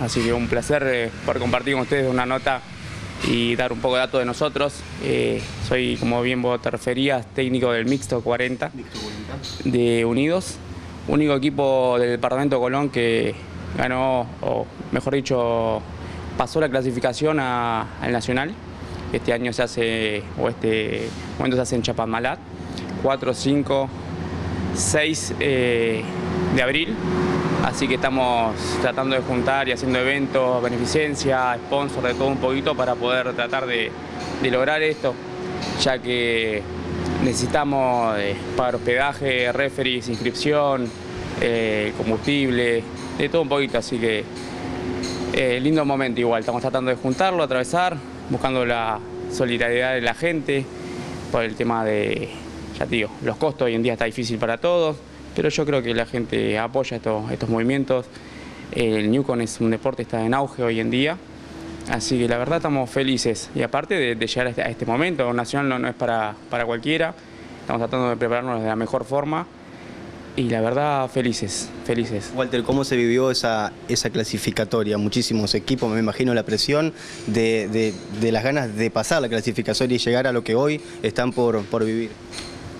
Así que un placer eh, poder compartir con ustedes una nota y dar un poco de datos de nosotros. Eh, soy, como bien vos te referías, técnico del Mixto 40 de Unidos, único equipo del Departamento de Colón que ganó, o mejor dicho, pasó la clasificación a- al Nacional. Este año se hace, o este momento se hace en Chapamalat, 4, 5, 6 eh, de abril. Así que estamos tratando de juntar y haciendo eventos, beneficencia, sponsor, de todo un poquito para poder tratar de, de lograr esto, ya que necesitamos eh, para hospedaje, referees, inscripción, eh, combustible, de todo un poquito. Así que eh, lindo momento igual, estamos tratando de juntarlo, atravesar, buscando la solidaridad de la gente por el tema de, ya te digo, los costos hoy en día está difícil para todos, pero yo creo que la gente apoya estos, movimientos. El Newcon es un deporte que está en auge hoy en día, así que la verdad estamos felices. Y aparte de, llegar a este, a este momento, Nacional no, es para, para cualquiera, estamos tratando de prepararnos de la mejor forma y la verdad felices, felices. Walter, ¿cómo se vivió esa, esa clasificatoria? Muchísimos equipos, me imagino la presión de, de- de las ganas de pasar la clasificatoria y llegar a lo que hoy están por, por vivir.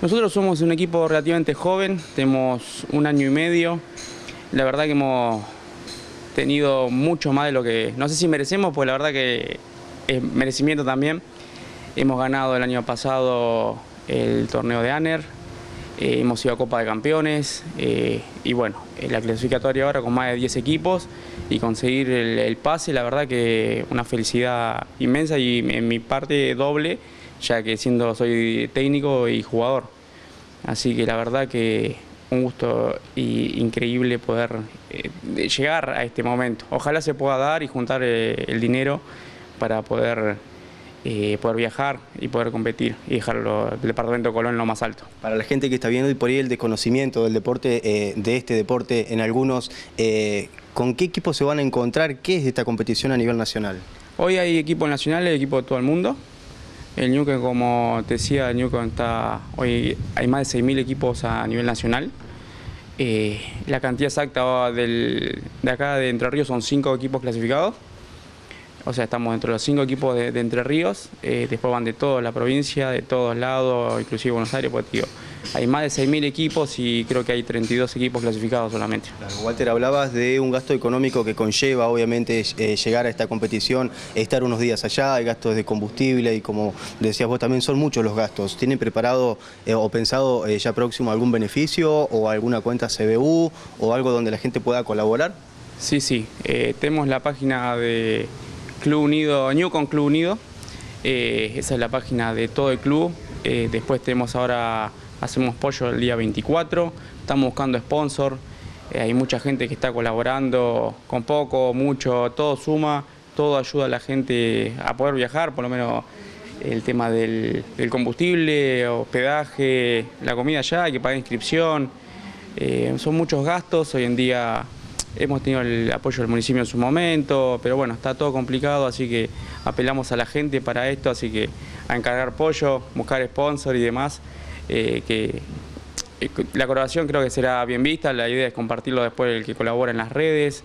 Nosotros somos un equipo relativamente joven, tenemos un año y medio. La verdad que hemos tenido mucho más de lo que, no sé si merecemos, pues la verdad que es merecimiento también. Hemos ganado el año pasado el torneo de ANER, eh, hemos ido a Copa de Campeones eh, y bueno, en la clasificatoria ahora con más de 10 equipos y conseguir el pase, la verdad que una felicidad inmensa y en mi parte doble, ya que siendo soy técnico y jugador. Así que la verdad que un gusto y increíble poder eh, llegar a este momento. Ojalá se pueda dar y juntar eh, el dinero para poder, eh, poder viajar y poder competir y dejarlo el departamento de Colón en lo más alto. Para la gente que está viendo y por ahí el desconocimiento del deporte, de este deporte en algunos, ¿con qué equipos se van a encontrar? ¿Qué es esta competición a nivel nacional? Hoy hay equipo nacional, hay equipo de todo el mundo. El Ñuquen, como te decía, el Ñuquen está, hoy hay más de 6.000 equipos a nivel nacional. Eh, la cantidad exacta de acá de Entre Ríos son 5 equipos clasificados. O sea, estamos dentro de los 5 equipos de, Entre Ríos. Eh, después van de toda la provincia, de todos lados, inclusive Buenos Aires. Pues, digo, hay más de 6.000 equipos y creo que hay 32 equipos clasificados solamente. Walter, hablabas de un gasto económico que conlleva, obviamente, eh, llegar a esta competición, estar unos días allá, hay gastos de combustible y como decías vos también son muchos los gastos. ¿Tienen preparado eh, o pensado eh, ya próximo algún beneficio o alguna cuenta CBU o algo donde la gente pueda colaborar? Sí, sí. tenemos la página de Club Unido, Newcon Club Unido. esa es la página de todo el club. después tenemos ahora, hacemos pollo el día 24. Estamos buscando sponsor. eh, hay mucha gente que está colaborando con poco, mucho, todo suma, todo ayuda a la gente a poder viajar, por lo menos el tema del, combustible, hospedaje, la comida allá, hay que pagar inscripción. Eh, son muchos gastos, hoy en día hemos tenido el apoyo del municipio en su momento, pero bueno, está todo complicado, así que apelamos a la gente para esto, así que a encargar pollo, buscar sponsor y demás, eh, que eh, la colaboración creo que será bien vista, la idea es compartirlo después el que colabora en las redes,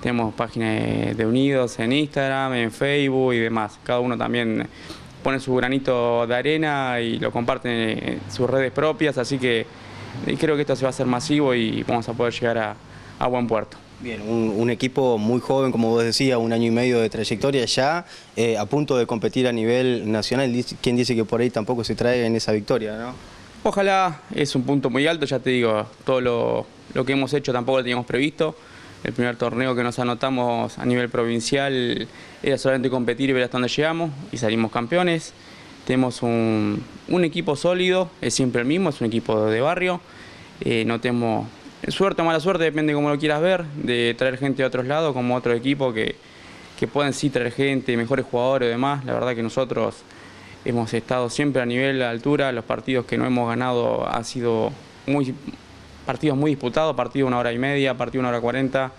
tenemos páginas de Unidos en Instagram, en Facebook y demás, cada uno también pone su granito de arena y lo comparte en sus redes propias, así que creo que esto se va a hacer masivo y vamos a poder llegar a, a buen puerto. Bien, un, equipo muy joven, como vos decías, un año y medio de trayectoria ya, eh, a punto de competir a nivel nacional. ¿Quién dice que por ahí tampoco se trae en esa victoria, no? Ojalá es un punto muy alto, ya te digo, todo lo, lo que hemos hecho tampoco lo teníamos previsto. El primer torneo que nos anotamos a nivel provincial era solamente competir y ver hasta dónde llegamos y salimos campeones. Tenemos un, un equipo sólido, es siempre el mismo, es un equipo de barrio. Eh, no tenemos suerte o mala suerte, depende cómo lo quieras ver, de traer gente de otros lados, como otro equipo que, que pueden sí traer gente, mejores jugadores y demás. La verdad que nosotros hemos estado siempre a nivel de altura, los partidos que no hemos ganado han sido muy partidos muy disputados, partido una hora y media, partido una hora cuarenta,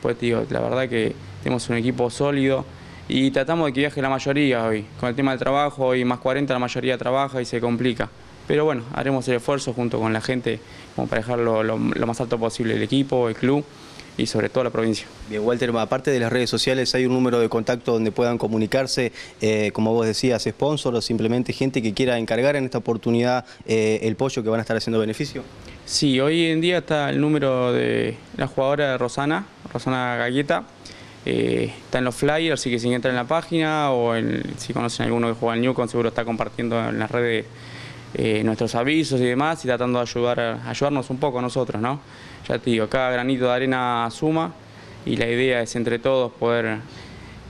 pues digo, la verdad que tenemos un equipo sólido y tratamos de que viaje la mayoría hoy, con el tema del trabajo, hoy más 40 la mayoría trabaja y se complica. Pero bueno, haremos el esfuerzo junto con la gente como para dejarlo lo, lo más alto posible el equipo, el club y sobre todo la provincia. Bien, Walter, aparte de las redes sociales, ¿hay un número de contacto donde puedan comunicarse, eh, como vos decías, sponsor o simplemente gente que quiera encargar en esta oportunidad eh, el pollo que van a estar haciendo beneficio? Sí, hoy en día está el número de la jugadora de Rosana, Rosana Galleta, eh, está en los flyers, así que si entran en la página o si conocen a alguno que juega en Newcom, seguro está compartiendo en las redes nuestros avisos y demás y tratando de ayudar ayudarnos un poco a nosotros, ¿no? Ya te digo, cada granito de arena suma y la idea es entre todos poder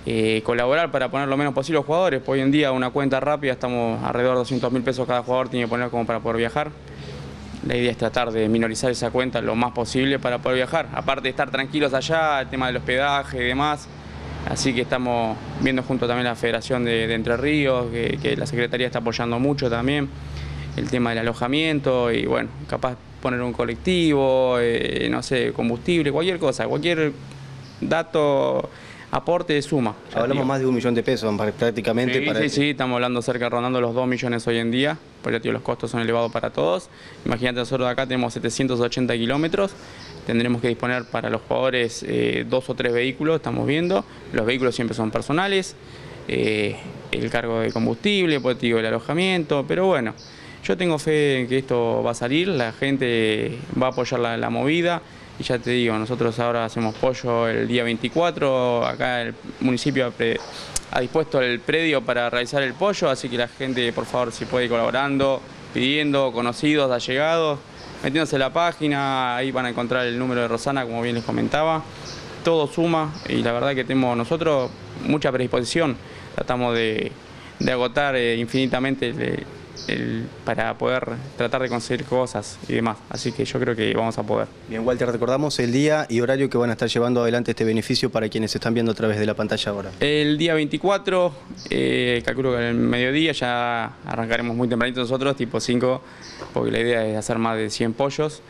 eh, colaborar para poner lo menos posible los jugadores. Hoy en día una cuenta rápida, estamos alrededor de 200 mil pesos cada jugador tiene que poner como para poder viajar. La idea es tratar de minorizar esa cuenta lo más posible para poder viajar. Aparte de estar tranquilos allá, el tema del hospedaje y demás. Así que estamos viendo junto también la Federación de, Entre Ríos, que, la Secretaría está apoyando mucho también, el tema del alojamiento y bueno, capaz poner un colectivo, eh, no sé, combustible, cualquier cosa, cualquier dato aporte de suma. Hablamos más de un millón de pesos prácticamente. Sí, sí, sí, estamos hablando cerca, rondando los dos millones hoy en día, porque tío, los costos son elevados para todos. Imagínate, nosotros acá tenemos 780 kilómetros, tendremos que disponer para los jugadores eh, dos o tres vehículos, estamos viendo, los vehículos siempre son personales, eh, el cargo de combustible, pues, digo, el alojamiento, pero bueno, yo tengo fe en que esto va a salir, la gente va a apoyar la movida. Y ya te digo, nosotros ahora hacemos pollo el día 24, acá el municipio ha dispuesto el predio para realizar el pollo, así que la gente por favor si puede ir colaborando, pidiendo, conocidos, allegados, metiéndose en la página, ahí van a encontrar el número de Rosana, como bien les comentaba. Todo suma y la verdad que tenemos nosotros mucha predisposición, tratamos de, agotar eh, infinitamente el, para poder tratar de conseguir cosas y demás. Así que yo creo que vamos a poder. Bien, Walter, recordamos el día y horario que van a estar llevando adelante este beneficio para quienes están viendo a través de la pantalla ahora. El día 24, eh, calculo que en el mediodía ya arrancaremos muy tempranito nosotros, tipo 5, porque la idea es hacer más de 100 pollos.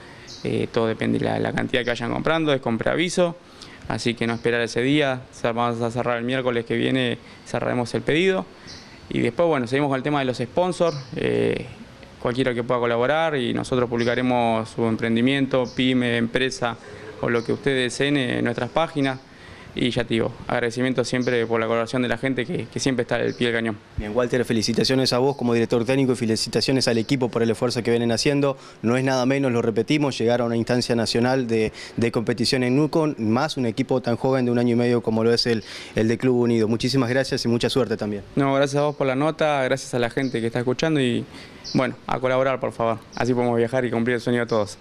Eh, todo depende de la, cantidad que vayan comprando, es con preaviso. Así que no esperar ese día, vamos a cerrar el miércoles que viene, cerraremos el pedido. Y después, bueno, seguimos con el tema de los sponsors, eh, cualquiera que pueda colaborar y nosotros publicaremos su emprendimiento, pyme, empresa o lo que ustedes deseen en nuestras páginas y ya te digo, agradecimiento siempre por la colaboración de la gente que, siempre está al pie del cañón. Bien, Walter, felicitaciones a vos como director técnico y felicitaciones al equipo por el esfuerzo que vienen haciendo. No es nada menos, lo repetimos, llegar a una instancia nacional de, competición en Nucon, más un equipo tan joven de un año y medio como lo es el, el de Club Unido. Muchísimas gracias y mucha suerte también. No, gracias a vos por la nota, gracias a la gente que está escuchando y bueno, a colaborar por favor, así podemos viajar y cumplir el sueño de todos.